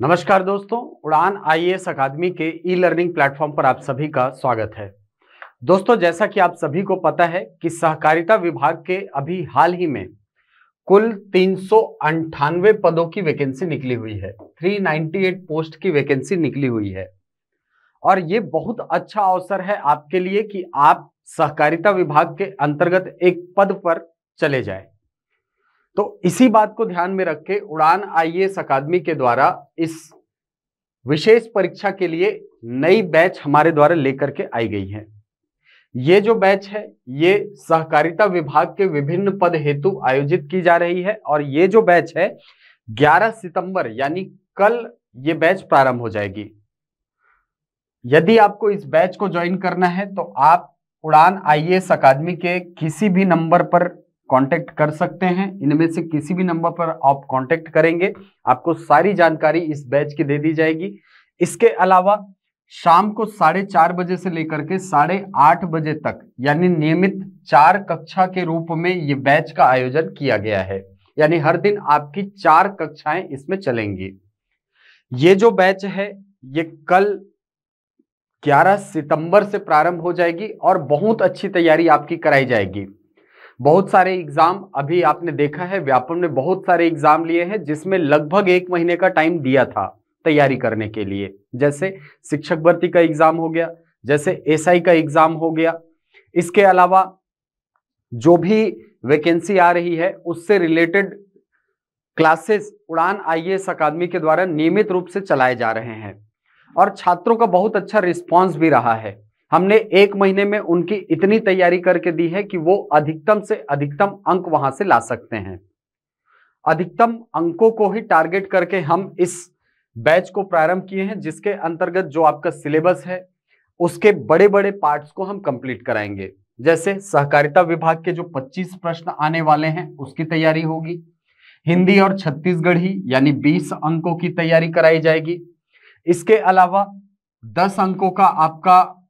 नमस्कार दोस्तों, उड़ान आईएएस अकादमी के ई लर्निंग प्लेटफॉर्म पर आप सभी का स्वागत है। दोस्तों, जैसा कि आप सभी को पता है कि सहकारिता विभाग के अभी हाल ही में कुल तीन पदों की वैकेंसी निकली हुई है। 398 पोस्ट की वैकेंसी निकली हुई है। और ये बहुत अच्छा अवसर है आपके लिए कि आप सहकारिता विभाग के अंतर्गत एक पद पर चले जाए। तो इसी बात को ध्यान में रख के उड़ान आईएएस अकादमी के द्वारा इस विशेष परीक्षा के लिए नई बैच हमारे द्वारा लेकर के आई गई है। ये जो बैच है, ये सहकारिता विभाग के विभिन्न पद हेतु आयोजित की जा रही है और ये जो बैच है 11 सितंबर यानी कल ये बैच प्रारंभ हो जाएगी। यदि आपको इस बैच को ज्वाइन करना है तो आप उड़ान आईएएस अकादमी के किसी भी नंबर पर कांटेक्ट कर सकते हैं। इनमें से किसी भी नंबर पर आप कांटेक्ट करेंगे। आपको सारी जानकारी इस बैच की दे दी जाएगी। इसके अलावा शाम को साढ़े चार बजे से लेकर के साढ़े आठ बजे तक, यानी नियमित चार कक्षा के रूप में ये बैच का आयोजन किया गया है। यानी हर दिन आपकी चार कक्षाएँ इसमें चलेंगी। ये जो बैच है, ये कल 11 सितंबर से प्रारंभ हो जाएगी और बहुत अच्छी तैयारी आपकी कराई जाएगी। बहुत सारे एग्ज़ाम अभी आपने देखा है, व्यापम ने बहुत सारे एग्ज़ाम लिए हैं, जिसमें लगभग एक महीने का टाइम दिया था तैयारी करने के लिए। जैसे शिक्षक भर्ती का एग्ज़ाम हो गया, जैसे एसआई का एग्ज़ाम हो गया। इसके अलावा जो भी वैकेंसी आ रही है, उससे related classes Udaan IAS academy के द्वारा नियमित रूप से चलाए जा रहे हैं। और छात्रों का बहुत अच्छा रिस्पांस भी रहा है। हमने एक महीने में उनकी इतनी तैयारी करके दी है कि वो अधिकतम से अधिकतम अंक वहाँ से ला सकते हैं। अधिकतम अंकों को ही टारगेट करके हम इस बैच को प्रारंभ किए हैं, जिसके अंतर्गत जो आपका सिलेबस है, उसके बड़े बड़े पार्ट्स को हम कंप्लीट कराएँगे। जैसे सहकारिता विभाग के जो 25 प्रश्न आने वाले हैं, उसकी तैयारी होगी। हिंदी और छत्तीसगढ़ी यानी 20 अंकों की तैयारी कराई जाएगी। इसके अलावा 10 अंकों का आपका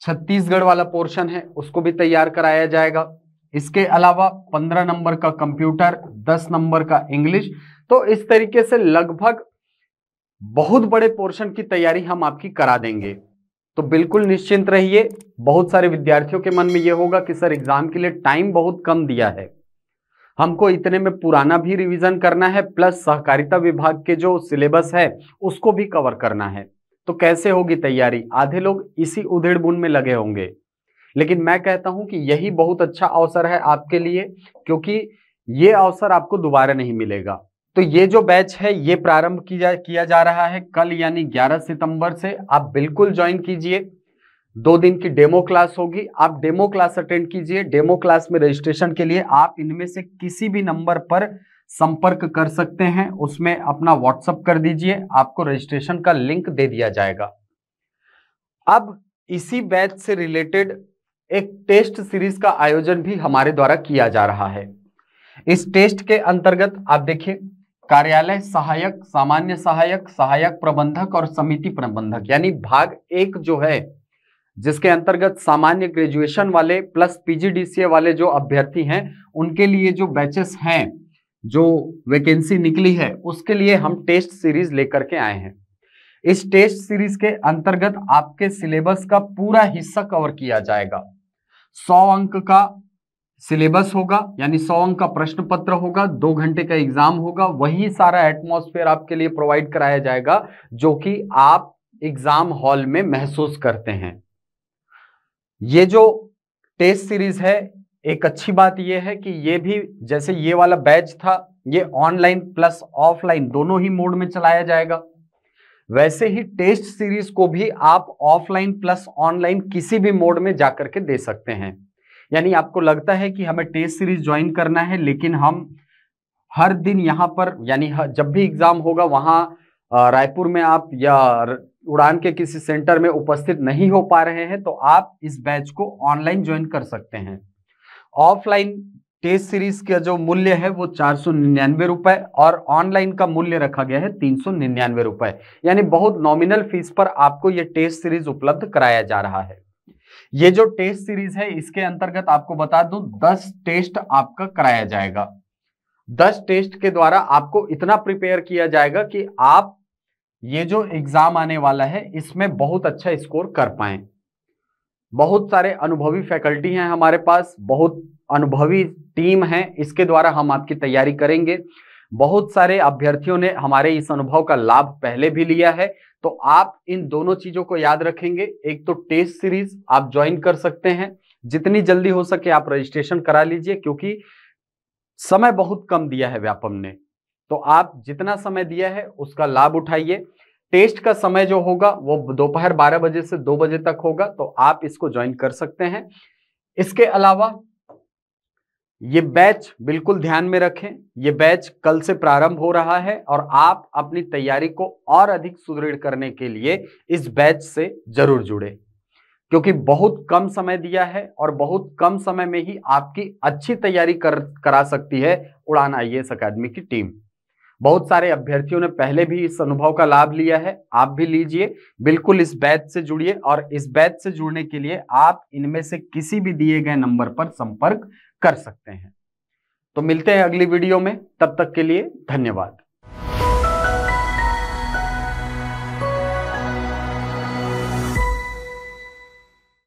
छत्तीसगढ़ वाला पोर्शन है, उसको भी तैयार कराया जाएगा। इसके अलावा पंद्रह नंबर का कंप्यूटर, दस नंबर का इंग्लिश। तो इस तरीके से लगभग बहुत बड़े पोर्शन की तैयारी हम आपकी करा देंगे। तो बिल्कुल निश्चिंत रहिए। बहुत सारे विद्यार्थियों के मन में यह होगा कि, सर, एग्ज़ाम के लिए टाइम बहुत कम दिया है। हमको इतने में पुराना भी रिवीजन करना है, प्लस सहकारिता विभाग के जो सिलेबस है, उसको भी कवर करना है। तो कैसे होगी तैयारी? आधे लोग इसी उधेड़ बुन में लगे होंगे। लेकिन मैं कहता हूँ कि यही बहुत अच्छा अवसर है आपके लिए, क्योंकि ये अवसर आपको दोबारा नहीं मिलेगा। तो ये जो बैच है, ये प्रारंभ किया किया जा रहा है कल, यानी 11 सितंबर से। आप बिल्कुल ज्वाइन कीजिए। दो दिन की डेमो क्लास होगी। आप डेमो क्लास अटेंड कीजिए। डेमो क्लास में रजिस्ट्रेशन के लिए आप इनमें से किसी भी नंबर पर संपर्क कर सकते हैं, उसमें अपना व्हाट्सअप कर दीजिए, आपको रजिस्ट्रेशन का लिंक दे दिया जाएगा। अब इसी बैच से रिलेटेड एक टेस्ट सीरीज़ का आयोजन भी हमारे द्वारा किया जा रहा है। इस टेस्ट के अंतर्गत आप देखिए, कार्यालय सहायक, सामान्य सहायक सहायक प्रबंधक और समिति प्रबंधक, यानी भाग एक जो है, जिसके अंतर्गत सामान्य ग्रेजुएशन वाले प्लस पीजीडीसीए वाले जो अभ्यर्थी हैं, उनके लिए जो बैचेस हैं जो वैकेंसी निकली है, उसके लिए हम टेस्ट सीरीज़ लेकर के आए हैं। इस टेस्ट सीरीज़ के अंतर्गत आपके सिलेबस का पूरा हिस्सा कवर किया जाएगा। सौ अंक का सिलेबस होगा, यानी सौ अंक का प्रश्न पत्र होगा, दो घंटे का एग्ज़ाम होगा, वही सारा एटमॉस्फेयर आपके लिए प्रोवाइड कराया जाएगा, जो कि आप एग्ज़ाम हॉल में महसूस करते हैं। ये जो टेस्ट सीरीज़ है एक अच्छी बात यह है कि ये भी जैसे ये वाला बैच था, ये ऑनलाइन प्लस ऑफलाइन दोनों ही मोड में चलाया जाएगा। वैसे ही टेस्ट सीरीज़ को भी आप ऑफलाइन प्लस ऑनलाइन किसी भी मोड में जाकर के दे सकते हैं। यानी आपको लगता है कि हमें टेस्ट सीरीज़ ज्वाइन करना है, लेकिन हम हर दिन यहाँ पर, यानी जब भी एग्ज़ाम होगा, वहाँ रायपुर में आप या उड़ान के किसी सेंटर में उपस्थित नहीं हो पा रहे हैं तो आप इस बैच को ऑनलाइन ज्वाइन कर सकते हैं। ऑफलाइन टेस्ट सीरीज़ का जो मूल्य है वो चार सौ निन्यानवे रुपए और ऑनलाइन का मूल्य रखा गया है तीन सौ निन्यानवे रुपए। यानी बहुत नॉमिनल फ़ीस पर आपको ये टेस्ट सीरीज़ उपलब्ध कराया जा रहा है। ये जो टेस्ट सीरीज़ है, इसके अंतर्गत आपको बता दूँ, दस टेस्ट आपका कराया जाएगा। दस टेस्ट के द्वारा आपको इतना प्रिपेयर किया जाएगा कि आप ये जो एग्ज़ाम आने वाला है, इसमें बहुत अच्छा स्कोर कर पाए। बहुत सारे अनुभवी फैकल्टी हैं हमारे पास, बहुत अनुभवी टीम है, इसके द्वारा हम आपकी तैयारी करेंगे। बहुत सारे अभ्यर्थियों ने हमारे इस अनुभव का लाभ पहले भी लिया है तो आप इन दोनों चीज़ों को याद रखेंगे। एक तो टेस्ट सीरीज़ आप ज्वाइन कर सकते हैं, जितनी जल्दी हो सके आप रजिस्ट्रेशन करा लीजिए, क्योंकि समय बहुत कम दिया है व्यापम ने। तो आप जितना समय दिया है, उसका लाभ उठाइए। टेस्ट का समय जो होगा वो दोपहर बारह बजे से दो बजे तक होगा तो आप इसको ज्वाइन कर सकते हैं। इसके अलावा ये बैच बिल्कुल ध्यान में रखें, ये बैच कल से प्रारंभ हो रहा है और आप अपनी तैयारी को और अधिक सुदृढ़ करने के लिए इस बैच से ज़रूर जुड़े, क्योंकि बहुत कम समय दिया है और बहुत कम समय में ही आपकी अच्छी तैयारी कर, करा सकती है उड़ान आई अकादमी की टीम बहुत सारे अभ्यर्थियों ने पहले भी इस अनुभव का लाभ लिया है, आप भी लीजिए। बिल्कुल इस बैच से जुड़िए और इस बैच से जुड़ने के लिए आप इनमें से किसी भी दिए गए नंबर पर संपर्क कर सकते हैं। तो मिलते हैं अगली वीडियो में, तब तक के लिए धन्यवाद।